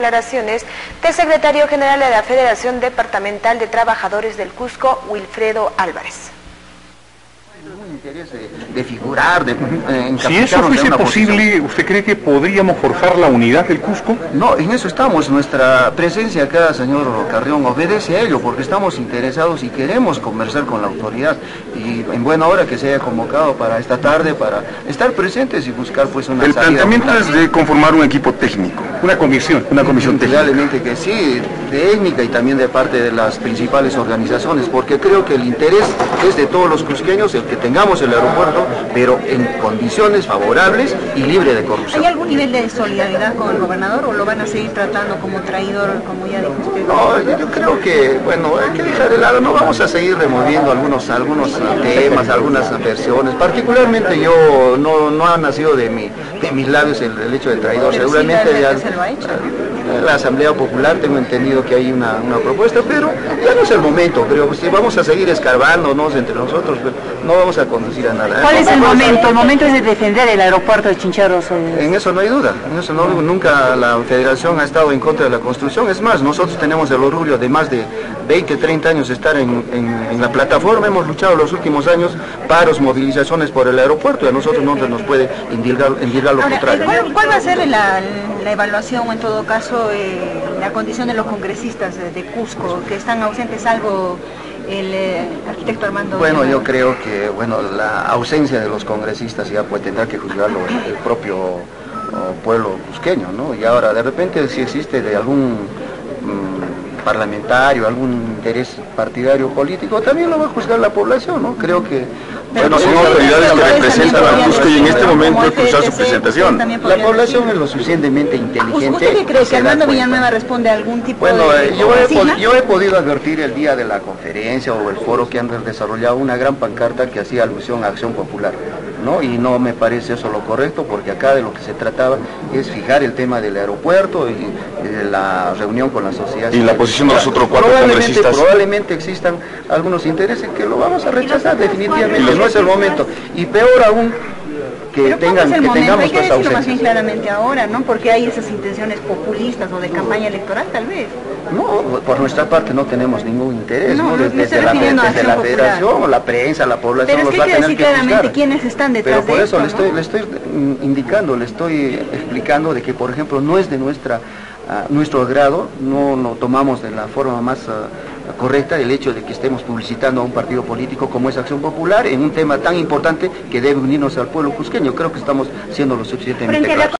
declaraciones del secretario general de la Federación Departamental de Trabajadores del Cusco, Wilfredo Álvarez interés de, figurar, de eh, Si eso fuese posible, ¿usted cree que podríamos forzar la unidad del Cusco? No, en eso estamos. Nuestra presencia acá, señor Carrión, obedece a ello, porque estamos interesados y queremos conversar con la autoridad. Y en buena hora que se haya convocado para esta tarde, para estar presentes y buscar pues una El planteamiento es de conformar un equipo técnico, una comisión, una comisión técnica. Realmente que sí, técnica y también de parte de las principales organizaciones, porque creo que el interés es de todos los cusqueños el que tengamos el aeropuerto, pero en condiciones favorables y libre de corrupción. ¿Hay algún nivel de solidaridad con el gobernador o lo van a seguir tratando como traidor, como ya dijo usted? No, yo creo que, bueno, hay que dejar de lado, no vamos a seguir removiendo algunos, algunos temas, algunas versiones. Particularmente yo, no, no ha nacido de, mi, de mis labios el, hecho de traidor, seguramente ya... La Asamblea Popular tengo entendido que hay una, una propuesta, pero ya no es el momento, creo. Si vamos a seguir escarbándonos entre nosotros, pero no vamos a conducir a nada. ¿Cuál es el momento? El momento es de defender el aeropuerto de Chincharos. En eso no hay duda, en eso no, nunca la federación ha estado en contra de la construcción. Es más, nosotros tenemos el orgullo de más de 20, 30 años estar en, en, la plataforma, hemos luchado los últimos años paros, movilizaciones por el aeropuerto y a nosotros no se nos puede indicar, lo contrario. ¿cuál, va a ser la, la evaluación o en todo caso eh, la condición de los congresistas de Cusco que están ausentes salvo el eh, arquitecto Armando? Bueno, yo creo que bueno la ausencia de los congresistas ya puede tendrá que juzgarlo el propio oh, pueblo cusqueño, ¿no? Y ahora de repente si existe de algún mm, parlamentario, algún interés partidario político, también lo va a juzgar la población, ¿no? Creo que bueno, son autoridades que representan a Cusco y en este momento escuchar su presentación. La población es lo suficientemente inteligente. ¿Usted cree que Armando Villanueva responde a algún tipo bueno, de Bueno, yo, yo he podido advertir el día de la conferencia o el foro que han desarrollado una gran pancarta que hacía alusión a Acción Popular. ¿No? Y no me parece eso lo correcto porque acá de lo que se trataba es fijar el tema del aeropuerto y, la reunión con la sociedad. Y la posición de los otros cuatro probablemente, congresistas. Probablemente existan algunos intereses que lo vamos a rechazar definitivamente, no es el momento. Y peor aún, que tengan que tengamos Hay que decirlo más bien claramente ahora, ¿no? Porque hay esas intenciones populistas o de campaña electoral, tal vez. No, por nuestra parte no tenemos ningún interés, ¿no? Desde, la, federación, la prensa, la población Pero es que va a tener que claramente quiénes están detrás Pero por eso le, estoy, le estoy indicando, le estoy explicando de que, por ejemplo, no es de nuestra nuestro agrado, no lo tomamos de la forma más ah, correcta el hecho de que estemos publicitando a un partido político como es Acción Popular en un tema tan importante que debe unirnos al pueblo cusqueño. Creo que estamos siendo lo suficientemente claros.